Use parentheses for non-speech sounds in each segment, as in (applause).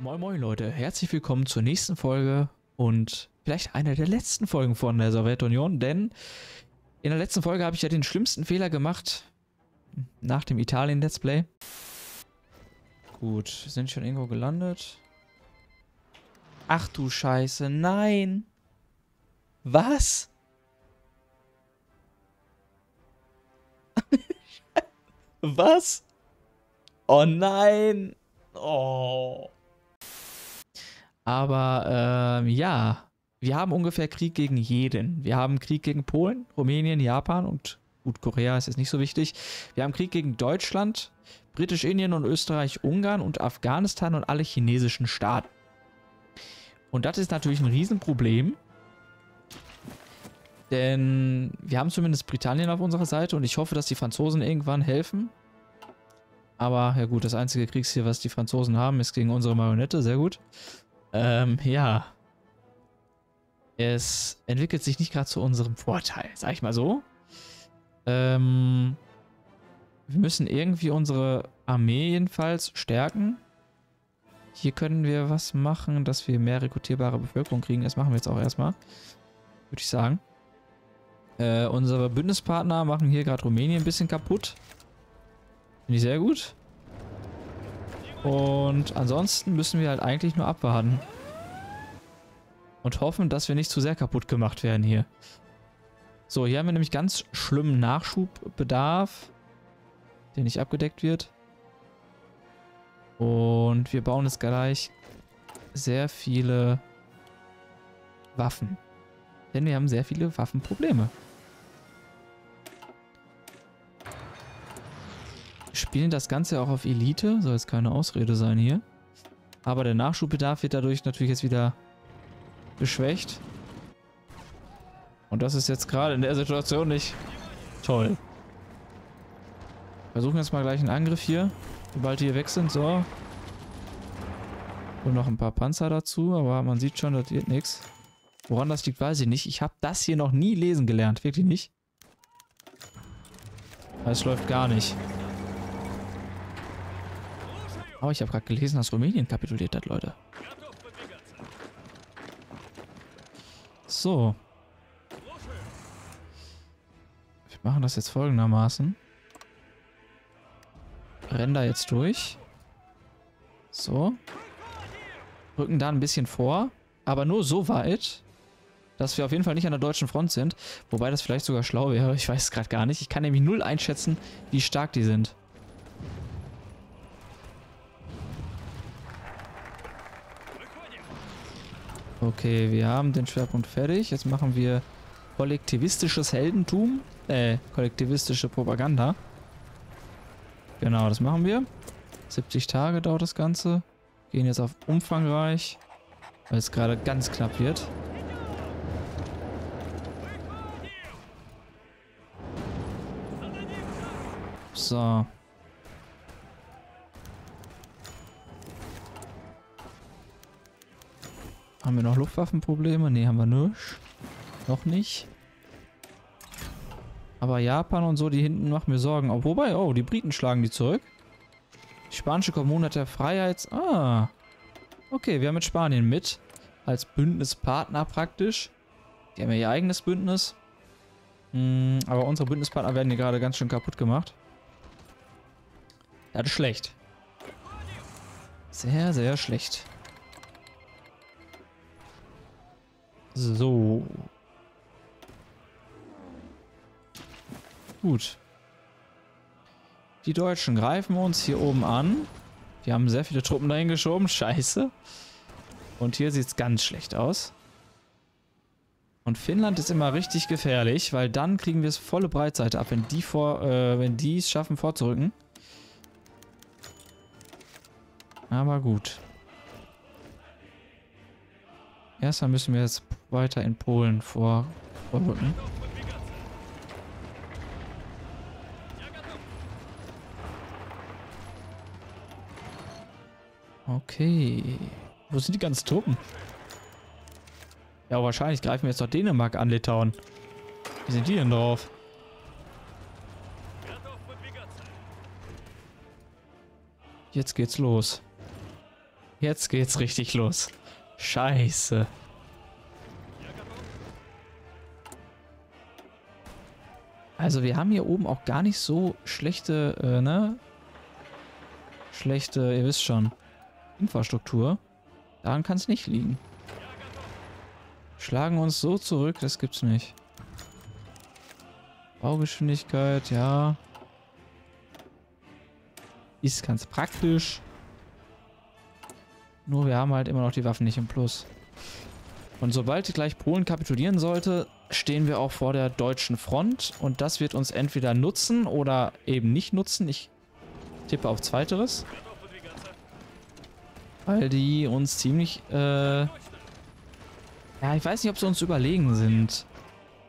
Moin moin Leute, herzlich willkommen zur nächsten Folge und vielleicht einer der letzten Folgen von der Sowjetunion, denn in der letzten Folge habe ich ja den schlimmsten Fehler gemacht nach dem Italien-Let's Play. Gut, sind schon irgendwo gelandet. Ach du Scheiße, nein! Was? (laughs) Was? Oh nein! Oh. Aber ähm, ja, wir haben ungefähr Krieg gegen jeden. Wir haben Krieg gegen Polen, Rumänien, Japan und gut, Korea ist jetzt nicht so wichtig. Wir haben Krieg gegen Deutschland, Britisch-Indien und Österreich-Ungarn und Afghanistan und alle chinesischen Staaten. Und das ist natürlich ein Riesenproblem. Denn wir haben zumindest Britannien auf unserer Seite und ich hoffe, dass die Franzosen irgendwann helfen. Aber ja gut, das einzige Kriegsziel, was die Franzosen haben, ist gegen unsere Marionette. Sehr gut. Ähm, ja. Es entwickelt sich nicht gerade zu unserem Vorteil, sag ich mal so. Ähm, wir müssen irgendwie unsere Armee jedenfalls stärken. Hier können wir was machen, dass wir mehr rekrutierbare Bevölkerung kriegen. Das machen wir jetzt auch erstmal. Würde ich sagen. Äh, unsere Bündnispartner machen hier gerade Rumänien ein bisschen kaputt. Finde ich sehr gut. Und ansonsten müssen wir halt eigentlich nur abwarten. Und hoffen, dass wir nicht zu sehr kaputt gemacht werden hier. So, hier haben wir nämlich ganz schlimmen Nachschubbedarf, der nicht abgedeckt wird. Und wir bauen jetzt gleich sehr viele Waffen. Denn wir haben sehr viele Waffenprobleme. Spielen das Ganze auch auf Elite. Soll jetzt keine Ausrede sein hier. Aber der Nachschubbedarf wird dadurch natürlich jetzt wieder geschwächt. Und das ist jetzt gerade in der Situation nicht toll. Versuchen jetzt mal gleich einen Angriff hier. Sobald die hier weg sind. So. Und noch ein paar Panzer dazu. Aber man sieht schon, das wird nichts. Woran das liegt, weiß ich nicht. Ich habe das hier noch nie lesen gelernt. Wirklich nicht. Es läuft gar nicht. Oh, ich habe gerade gelesen, dass Rumänien kapituliert hat, Leute. So. Wir machen das jetzt folgendermaßen. Rennen da jetzt durch. So. Rücken da ein bisschen vor. Aber nur so weit, dass wir auf jeden Fall nicht an der deutschen Front sind. Wobei das vielleicht sogar schlau wäre. (laughs) Ich weiß es gerade gar nicht. Ich kann nämlich null einschätzen, wie stark die sind. Okay, wir haben den Schwerpunkt fertig. Jetzt machen wir kollektivistisches Heldentum. Äh, kollektivistische Propaganda. Genau, das machen wir. 70 Tage dauert das Ganze. Gehen jetzt auf umfangreich, weil es gerade ganz knapp wird. So. Haben wir noch Luftwaffenprobleme? Ne, haben wir nicht. Noch nicht. Aber Japan und so, die hinten machen mir Sorgen. Oh, wobei, oh, die Briten schlagen die zurück. Die spanische Kommune hat der Freiheits... Ah. Okay, wir haben mit Spanien mit. Als Bündnispartner praktisch. Die haben ja ihr eigenes Bündnis. Hm, aber unsere Bündnispartner werden hier gerade ganz schön kaputt gemacht. Das ist schlecht. Sehr, sehr schlecht. So. Gut. Die Deutschen greifen uns hier oben an. Die haben sehr viele Truppen dahin geschoben. Scheiße. Und hier sieht es ganz schlecht aus. Und Finnland ist immer richtig gefährlich, weil dann kriegen wir es volle Breitseite ab, wenn die vor, äh, wenn die es schaffen vorzurücken. Aber gut. Erstmal müssen wir jetzt weiter in Polen vor, vorrücken. Okay. Wo sind die ganzen Truppen? Ja, wahrscheinlich greifen wir jetzt noch Dänemark an, Litauen. Wie sind die denn drauf? Jetzt geht's los. Jetzt geht's richtig los. Scheiße. Also wir haben hier oben auch gar nicht so schlechte, äh, ne? Schlechte, ihr wisst schon, Infrastruktur. Daran kann es nicht liegen. Schlagen uns so zurück, das gibt's nicht. Baugeschwindigkeit, ja. Ist ganz praktisch. Nur wir haben halt immer noch die Waffen nicht im Plus. Und sobald gleich Polen kapitulieren sollte, stehen wir auch vor der deutschen Front und das wird uns entweder nutzen oder eben nicht nutzen. Ich tippe auf Zweiteres. Weil die uns ziemlich, äh ja, ich weiß nicht, ob sie uns überlegen sind.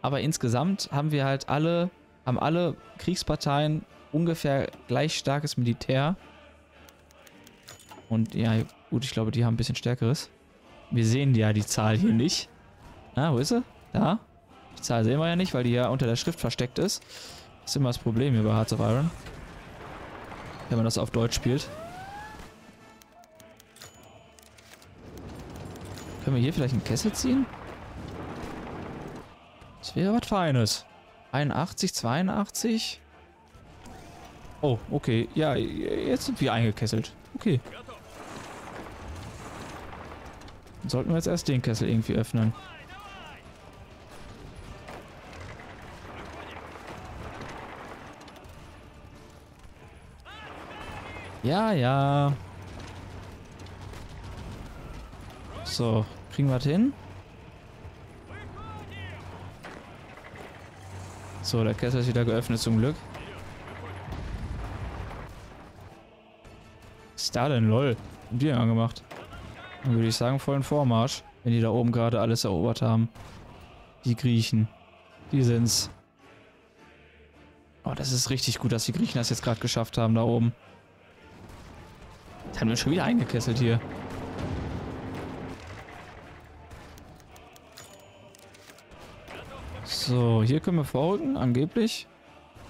Aber insgesamt haben wir halt alle, haben alle Kriegsparteien ungefähr gleich starkes Militär. Und ja, gut, ich glaube, die haben ein bisschen stärkeres. Wir sehen ja die Zahl hier nicht. Na, wo ist sie? Da. Die Zahl sehen wir ja nicht, weil die ja unter der Schrift versteckt ist. Das ist immer das Problem hier bei Hearts of Iron. Wenn man das auf Deutsch spielt. Können wir hier vielleicht einen Kessel ziehen? Das wäre was Feines. 81, 82. Oh, okay. Ja, jetzt sind wir eingekesselt. Okay. Sollten wir jetzt erst den Kessel irgendwie öffnen. Ja, ja. So, kriegen wir das hin? So, der Kessel ist wieder geöffnet zum Glück. Was ist da denn? Lol. Haben die angemacht? Dann würde ich sagen, vollen Vormarsch. Wenn die da oben gerade alles erobert haben. Die Griechen. Die sind's. Oh, das ist richtig gut, dass die Griechen das jetzt gerade geschafft haben da oben. Jetzt haben wir schon wieder eingekesselt hier. So, hier können wir vorrücken, angeblich.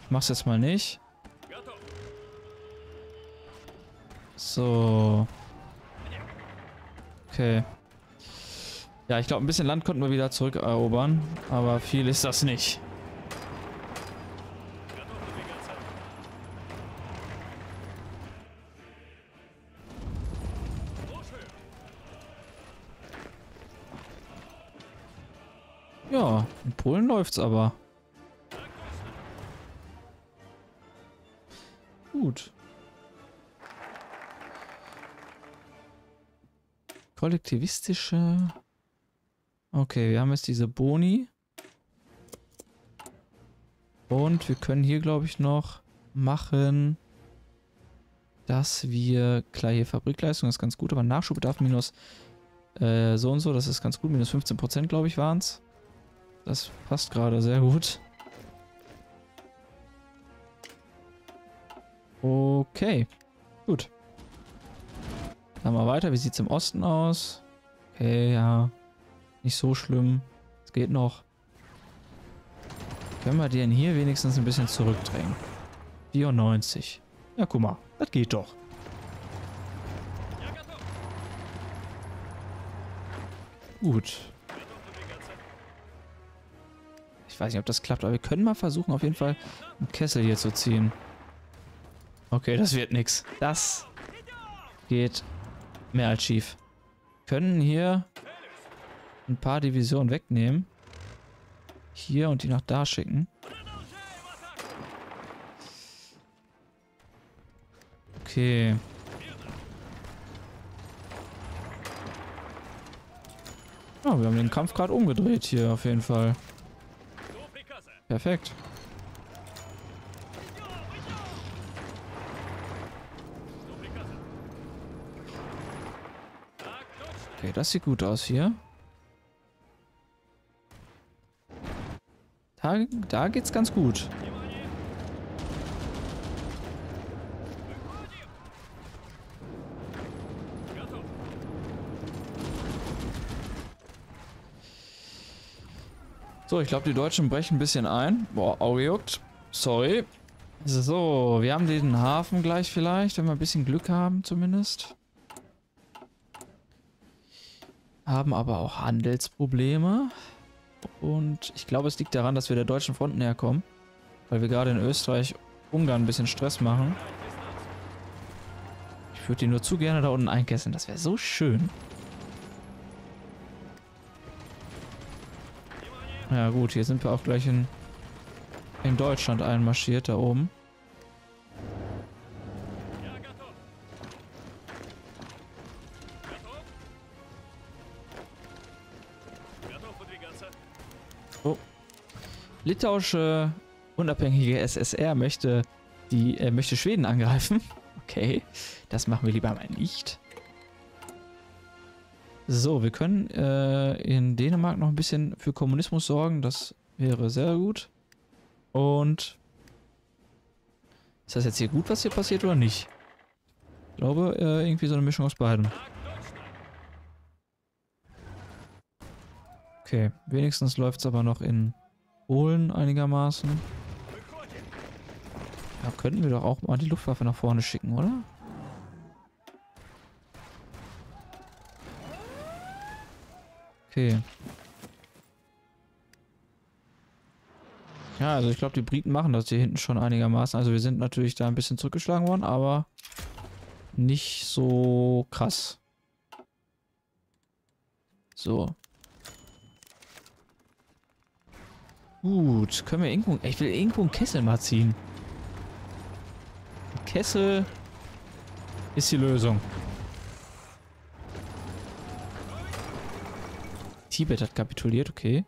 Ich mach's jetzt mal nicht. So. Okay. Ja, ich glaube, ein bisschen Land konnten wir wieder zurückerobern, aber viel ist das nicht. Ja, in Polen läuft's aber. Kollektivistische... Okay, wir haben jetzt diese Boni. Und wir können hier, glaube ich, noch machen, dass wir... Klar, hier Fabrikleistung ist ganz gut, aber Nachschubbedarf minus äh, so und so, das ist ganz gut. Minus 15%, glaube ich, waren es. Das passt gerade sehr gut. Okay. Gut. Dann mal weiter. Wie sieht es im Osten aus? Okay, ja. Nicht so schlimm. Es geht noch. Können wir den hier wenigstens ein bisschen zurückdrängen? 94. Ja, guck mal. Das geht doch. Gut. Ich weiß nicht, ob das klappt, aber wir können mal versuchen, auf jeden Fall einen Kessel hier zu ziehen. Okay, das wird nichts. Das geht mehr als schief. Können hier ein paar Divisionen wegnehmen. Hier und die nach da schicken. Okay. Ja, wir haben den Kampf gerade umgedreht hier auf jeden Fall. Perfekt. Okay, das sieht gut aus hier. Da, da geht's ganz gut. So, ich glaube, die Deutschen brechen ein bisschen ein. Boah, Auge juckt. Sorry. So, wir haben den Hafen gleich vielleicht, wenn wir ein bisschen Glück haben zumindest. Haben aber auch Handelsprobleme. Und ich glaube, es liegt daran, dass wir der deutschen Front näher kommen. Weil wir gerade in Österreich, Ungarn ein bisschen Stress machen. Ich würde die nur zu gerne da unten einkesseln. Das wäre so schön. Ja gut, hier sind wir auch gleich in, in Deutschland einmarschiert, da oben. Oh. Litauische unabhängige SSR möchte die äh, möchte Schweden angreifen. (laughs) Okay, das machen wir lieber mal nicht. So, wir können äh, in Dänemark noch ein bisschen für Kommunismus sorgen. Das wäre sehr gut. Und ist das jetzt hier gut, was hier passiert oder nicht? Ich glaube, äh, irgendwie so eine Mischung aus beiden. Okay, wenigstens läuft es aber noch in Polen einigermaßen. Ja, könnten wir doch auch mal die Luftwaffe nach vorne schicken, oder? Okay. Ja, also ich glaube, die Briten machen das hier hinten schon einigermaßen. Also wir sind natürlich da ein bisschen zurückgeschlagen worden, aber nicht so krass. So. Gut, können wir irgendwo... Ich will irgendwo einen Kessel mal ziehen. Ein Kessel ist die Lösung. Tibet hat kapituliert, okay.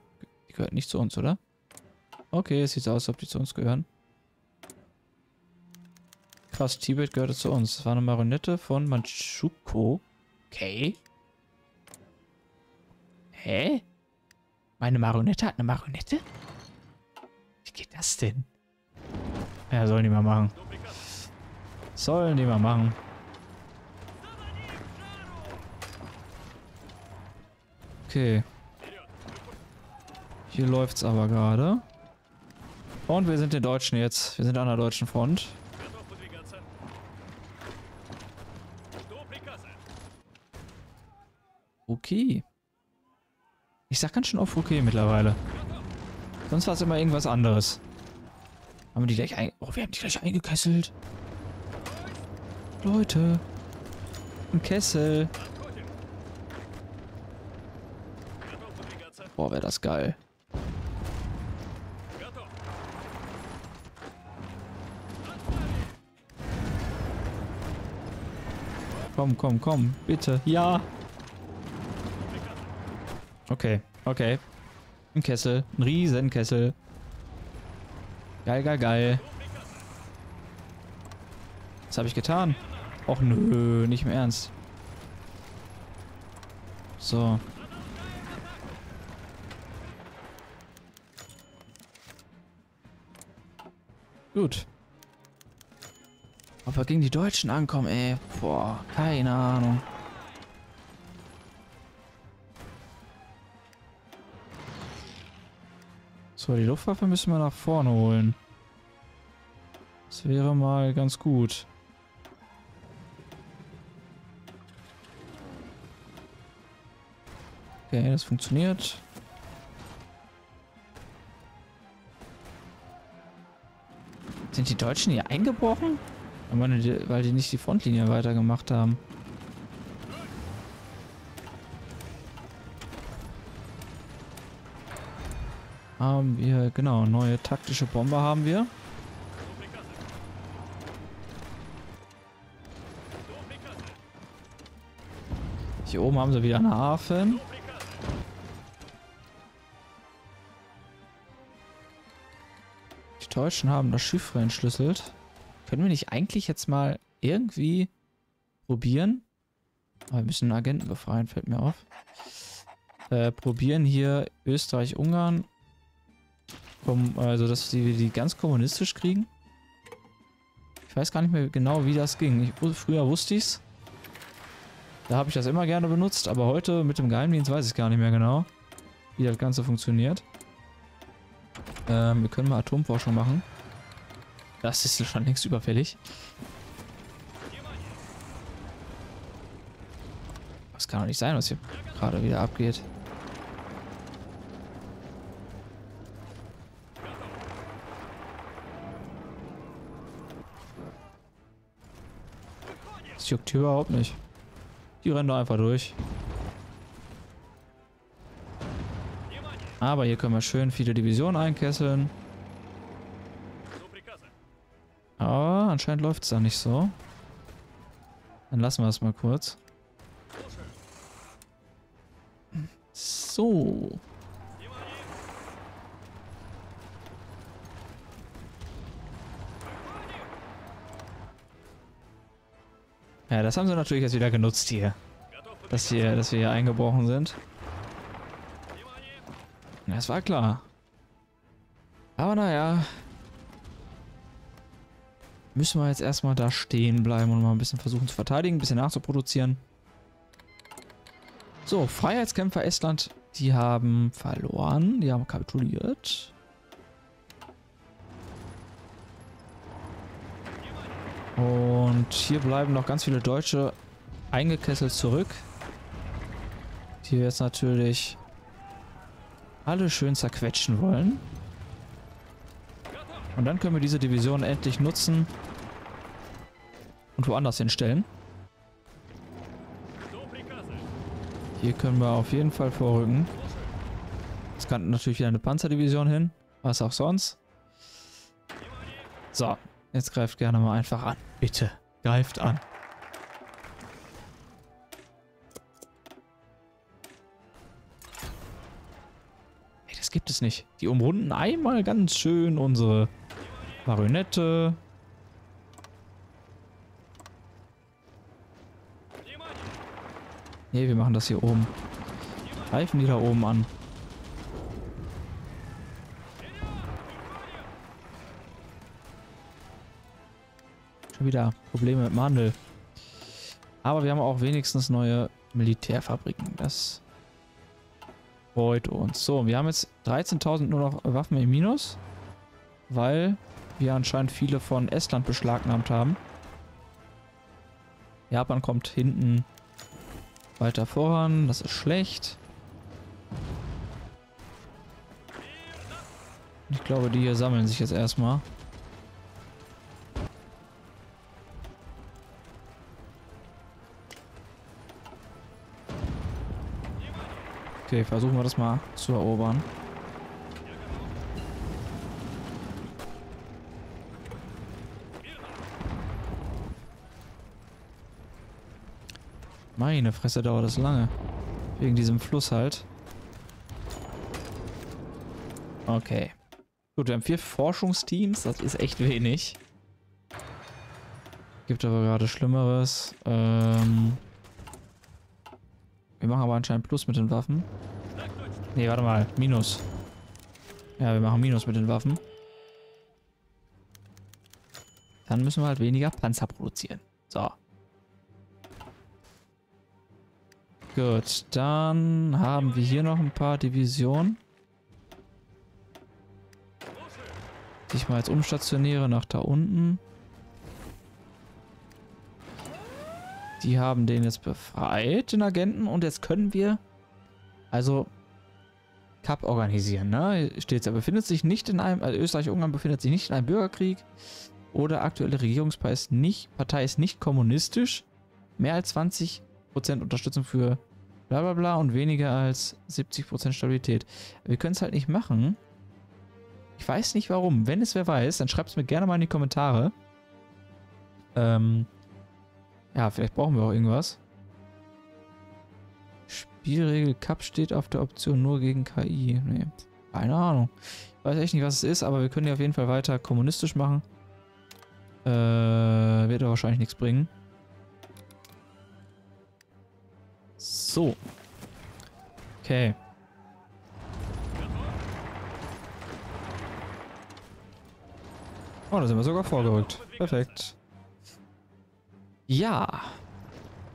Die gehört nicht zu uns, oder? Okay, es sieht so aus, als ob die zu uns gehören. Krass, Tibet gehörte zu uns. Das war eine Marionette von Manchukuo. Okay. Hä? Meine Marionette hat eine Marionette? Das denn? Ja, sollen die mal machen. Sollen die mal machen. Okay. Hier läuft's aber gerade. Und wir sind den Deutschen jetzt. Wir sind an der deutschen Front. Okay. Ich sag ganz schön oft okay mittlerweile. Sonst war es immer irgendwas anderes. Haben wir die gleich ein... Oh, wir haben die gleich eingekesselt. Leute. Ein Kessel. Boah, wäre das geil. Komm, komm, komm. Bitte. Ja. Okay, okay. Ein Kessel. Ein Riesenkessel. Geil, geil, geil. Was habe ich getan? Och nö, nicht im Ernst. So. Gut. Ob wir gegen die Deutschen ankommen, ey. Boah, keine Ahnung. So, die Luftwaffe müssen wir nach vorne holen. Das wäre mal ganz gut. Okay, das funktioniert. Sind die Deutschen hier eingebrochen? Weil die nicht die Frontlinie weitergemacht haben. Haben wir, genau, neue taktische Bombe haben wir. Hier oben haben sie wieder einen Hafen. Deutschen haben das Schiff entschlüsselt. Können wir nicht eigentlich jetzt mal irgendwie probieren? Aber wir müssen einen Agenten befreien, fällt mir auf. Äh, probieren hier Österreich-Ungarn. Also, dass wir die ganz kommunistisch kriegen. Ich weiß gar nicht mehr genau, wie das ging. Ich, früher wusste ich es. Da habe ich das immer gerne benutzt, aber heute mit dem Geheimdienst weiß ich gar nicht mehr genau, wie das Ganze funktioniert. Ähm, wir können mal Atomforschung machen. Das ist schon längst überfällig. Das kann doch nicht sein, was hier gerade wieder abgeht. Das juckt hier überhaupt nicht. Die rennen da einfach durch. Aber hier können wir schön viele Divisionen einkesseln. Aber anscheinend läuft es da nicht so. Dann lassen wir es mal kurz. So. Ja, das haben sie natürlich jetzt wieder genutzt hier. Dass, hier, dass wir hier eingebrochen sind. Das war klar. Aber naja. Müssen wir jetzt erstmal da stehen bleiben und mal ein bisschen versuchen zu verteidigen, ein bisschen nachzuproduzieren. So, Freiheitskämpfer Estland, die haben verloren, die haben kapituliert. Und hier bleiben noch ganz viele Deutsche eingekesselt zurück. Die wir jetzt natürlich alle schön zerquetschen wollen. Und dann können wir diese Division endlich nutzen und woanders hinstellen. Hier können wir auf jeden Fall vorrücken. Es kann natürlich wieder eine Panzerdivision hin. Was auch sonst. So, jetzt greift gerne mal einfach an. Bitte, greift an. Hey, das gibt es nicht. Die umrunden einmal ganz schön unsere Marionette. Nee, wir machen das hier oben. Greifen die da oben an. Schon wieder Probleme mit Mandel. Aber wir haben auch wenigstens neue Militärfabriken. Das freut uns. So, wir haben jetzt 13.000 nur noch Waffen im Minus. Weil wir anscheinend viele von Estland beschlagnahmt haben. Japan kommt hinten weiter voran, das ist schlecht. Ich glaube, die hier sammeln sich jetzt erstmal. Okay, versuchen wir das mal zu erobern. Meine Fresse dauert das lange. Wegen diesem Fluss halt. Okay. Gut, wir haben vier Forschungsteams. Das ist echt wenig. Gibt aber gerade Schlimmeres. Ähm wir machen aber anscheinend Plus mit den Waffen. Ne, warte mal. Minus. Ja, wir machen Minus mit den Waffen. Dann müssen wir halt weniger Panzer produzieren. So. Gut, dann haben wir hier noch ein paar Divisionen. Die ich mal jetzt umstationiere nach da unten. Die haben den jetzt befreit, den Agenten. Und jetzt können wir also Cup organisieren. Ne? Steht er befindet sich nicht in einem, also Österreich-Ungarn befindet sich nicht in einem Bürgerkrieg. Oder aktuelle Regierungspartei ist nicht, Partei ist nicht kommunistisch. Mehr als 20% Unterstützung für bla bla bla und weniger als 70% Stabilität. Wir können es halt nicht machen. Ich weiß nicht warum. Wenn es wer weiß, dann schreibt es mir gerne mal in die Kommentare. Ähm, ja, vielleicht brauchen wir auch irgendwas. Spielregel Cup steht auf der Option nur gegen KI. Nee, keine Ahnung. Ich weiß echt nicht, was es ist, aber wir können die auf jeden Fall weiter kommunistisch machen. Äh, wird aber wahrscheinlich nichts bringen. So. Okay. Oh, da sind wir sogar vorgerückt. Perfekt. Ja.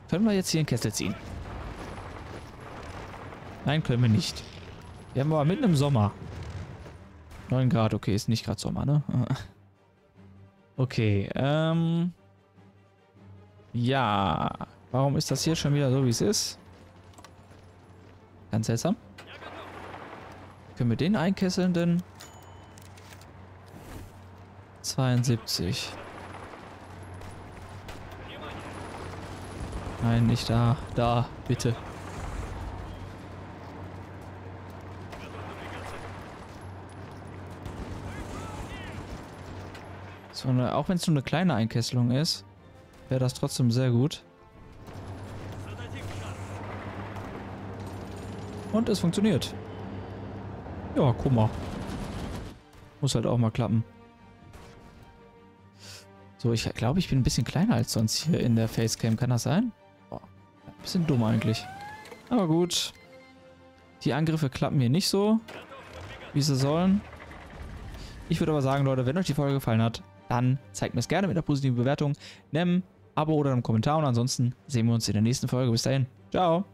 Können wir jetzt hier einen Kessel ziehen? Nein, können wir nicht. Wir haben aber mitten im Sommer. 9 Grad, okay, ist nicht gerade Sommer, ne? (laughs) Okay, ähm... Ja. Warum ist das hier schon wieder so, wie es ist? Ganz seltsam. Können wir den einkesseln denn? 72. Nein, nicht da. Da, bitte. So eine, auch wenn es nur eine kleine Einkesselung ist, wäre das trotzdem sehr gut. Und es funktioniert. Ja, guck mal. Muss halt auch mal klappen. So, ich glaube, ich bin ein bisschen kleiner als sonst hier in der Facecam. Kann das sein? Bisschen dumm eigentlich. Aber gut. Die Angriffe klappen hier nicht so, wie sie sollen. Ich würde aber sagen, Leute, wenn euch die Folge gefallen hat, dann zeigt mir es gerne mit einer positiven Bewertung, einem Abo oder einem Kommentar und ansonsten sehen wir uns in der nächsten Folge. Bis dahin. Ciao.